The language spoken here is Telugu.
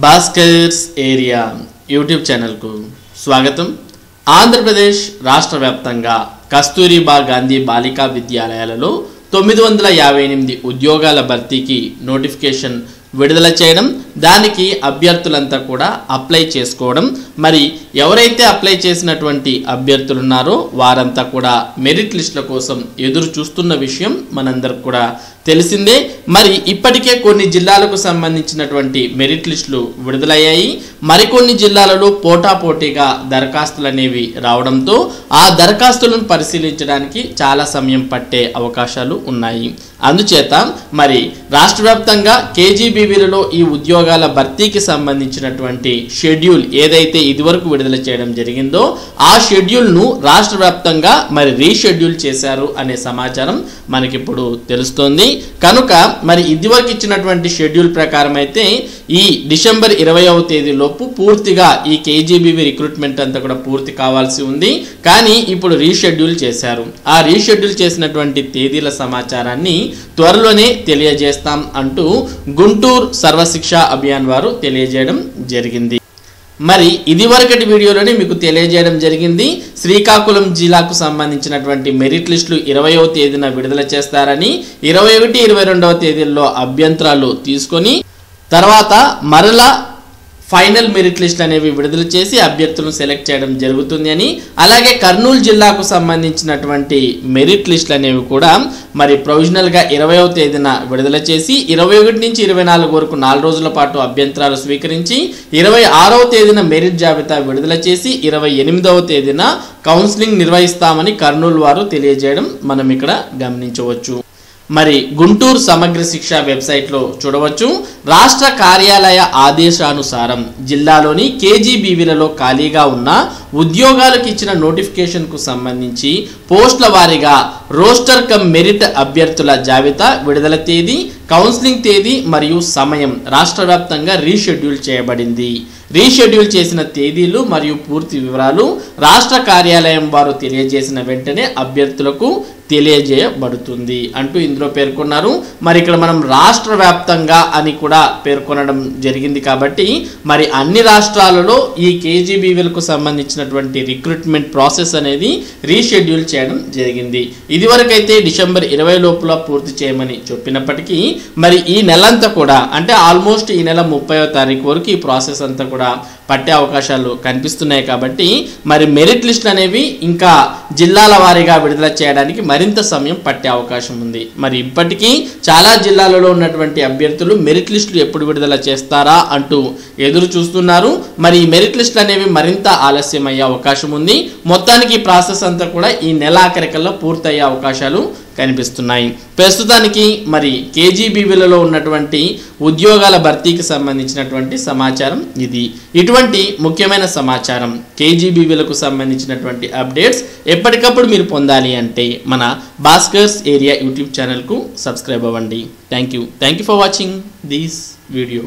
భాస్కర్స్ ఏరియా యూట్యూబ్ ఛానల్కు స్వాగతం. ఆంధ్రప్రదేశ్ రాష్ట్ర వ్యాప్తంగా కస్తూరిబా గాంధీ బాలికా విద్యాలయాలలో తొమ్మిది వందల యాభై ఎనిమిది ఉద్యోగాల భర్తీకి నోటిఫికేషన్ విడుదల చేయడం దానికి అభ్యర్థులంతా కూడా అప్లై చేసుకోవడం. మరి ఎవరైతే అప్లై చేసినటువంటి అభ్యర్థులు ఉన్నారో వారంతా కూడా మెరిట్ లిస్టుల కోసం ఎదురు చూస్తున్న విషయం మనందరికి కూడా తెలిసిందే. మరి ఇప్పటికే కొన్ని జిల్లాలకు సంబంధించినటువంటి మెరిట్ లిస్టులు విడుదలయ్యాయి. మరికొన్ని జిల్లాలలో పోటాపోటీగా దరఖాస్తులు అనేవి రావడంతో ఆ దరఖాస్తులను పరిశీలించడానికి చాలా సమయం పట్టే అవకాశాలు ఉన్నాయి. అందుచేత మరి రాష్ట్ర వ్యాప్తంగా కేజీబీవీలలో ఈ ఉద్యోగాల భర్తీకి సంబంధించినటువంటి షెడ్యూల్ ఏదైతే ఇదివరకు విడుదల చేయడం జరిగిందో ఆ షెడ్యూల్ను రాష్ట్ర వ్యాప్తంగా మరి రీషెడ్యూల్ చేశారు అనే సమాచారం మనకిప్పుడు తెలుస్తోంది. కనుక మరి ఇదివరకు ఇచ్చినటువంటి షెడ్యూల్ ప్రకారం అయితే ఈ డిసెంబర్ ఇరవైవ తేదీలోపు పూర్తిగా ఈ కేజీబీవీ రిక్రూట్మెంట్ అంతా కూడా పూర్తి కావాల్సి ఉంది. కానీ ఇప్పుడు రీషెడ్యూల్ చేశారు. ఆ రీషెడ్యూల్ చేసినటువంటి తేదీల సమాచారాన్ని త్వరలోనే తెలియజేస్తాం అంటూ గుంటూరు సర్వశిక్ష అభియాన్ వారు తెలియజేయడం జరిగింది. మరి ఇదివరకటి వీడియోలోనే మీకు తెలియజేయడం జరిగింది. శ్రీకాకుళం జిల్లాకు సంబంధించినటువంటి మెరిట్ లిస్టులు ఇరవయో తేదీన విడుదల చేస్తారని ఇరవై ఒకటి ఇరవై రెండవ తేదీల్లో అభ్యంతరాలు తీసుకొని తర్వాత మరలా ఫైనల్ మెరిట్ లిస్ట్ అనేవి విడుదల చేసి అభ్యర్థులను సెలెక్ట్ చేయడం జరుగుతుంది అని అలాగే కర్నూలు జిల్లాకు సంబంధించినటువంటి మెరిట్ లిస్టులు అనేవి కూడా మరి ప్రొవిజనల్గా ఇరవయవ తేదీన విడుదల చేసి ఇరవై ఒకటి నుంచి ఇరవై నాలుగు వరకు నాలుగు రోజుల పాటు అభ్యంతరాలు స్వీకరించి ఇరవై ఆరవ తేదీన మెరిట్ జాబితా విడుదల చేసి ఇరవై ఎనిమిదవ తేదీన కౌన్సిలింగ్ నిర్వహిస్తామని కర్నూలు వారు తెలియజేయడం మనం ఇక్కడ గమనించవచ్చు. మరి గుంటూరు సమగ్ర శిక్ష వెబ్సైట్లో చూడవచ్చు. రాష్ట్ర కార్యాలయ ఆదేశానుసారం జిల్లాలోని కేజీబీవీలలో ఖాళీగా ఉన్న ఉద్యోగాలకు ఇచ్చిన నోటిఫికేషన్కు సంబంధించి పోస్టుల వారీగా రోస్టర్ కమ్ మెరిట్ అభ్యర్థుల జాబితా విడుదల తేదీ కౌన్సిలింగ్ తేదీ మరియు సమయం రాష్ట్ర వ్యాప్తంగా రీషెడ్యూల్ చేయబడింది. రీషెడ్యూల్ చేసిన తేదీలు మరియు పూర్తి వివరాలు రాష్ట్ర కార్యాలయం వారు తెలియజేసిన వెంటనే అభ్యర్థులకు తెలియజేయబడుతుంది అంటూ ఇందులో పేర్కొన్నారు. మరి ఇక్కడ మనం రాష్ట్ర వ్యాప్తంగా అని కూడా పేర్కొనడం జరిగింది కాబట్టి మరి అన్ని రాష్ట్రాలలో ఈ కేజీబీవీలకు సంబంధించినటువంటి రిక్రూట్మెంట్ ప్రాసెస్ అనేది రీషెడ్యూల్ చేయడం జరిగింది. ఇదివరకైతే డిసెంబర్ ఇరవై లోపల పూర్తి చేయమని చెప్పినప్పటికీ మరి ఈ నెలంతా కూడా అంటే ఆల్మోస్ట్ ఈ నెల ముప్పైవ తారీఖు వరకు ఈ ప్రాసెస్ అంతా కూడా పట్టే అవకాశాలు కనిపిస్తున్నాయి కాబట్టి మరి మెరిట్ లిస్ట్ అనేవి ఇంకా జిల్లాల వారీగా విడుదల చేయడానికి మరింత సమయం పట్టే అవకాశం ఉంది. మరి ఇప్పటికీ చాలా జిల్లాలలో ఉన్నటువంటి అభ్యర్థులు మెరిట్ లిస్టులు ఎప్పుడు విడుదల చేస్తారా అంటూ ఎదురు చూస్తున్నారు. మరి ఈ మెరిట్ లిస్టులు అనేవి మరింత ఆలస్యం అయ్యే అవకాశం ఉంది. మొత్తానికి ఈ ప్రాసెస్ అంతా కూడా ఈ నెలాఖరికల్లో పూర్తయ్యే అవకాశాలు కనిపిస్తున్నాయి. ప్రస్తుతానికి మరి కేజీబీవీలలో ఉన్నటువంటి ఉద్యోగాల భర్తీకి సంబంధించినటువంటి సమాచారం ఇది. ఇటువంటి ముఖ్యమైన సమాచారం కేజీబీవీలకు సంబంధించినటువంటి అప్డేట్స్ ఎప్పటికప్పుడు మీరు పొందాలి అంటే మన భాస్కర్స్ ఏరియా యూట్యూబ్ ఛానల్కు సబ్స్క్రైబ్ అవ్వండి. Thank you thank you for watching this video.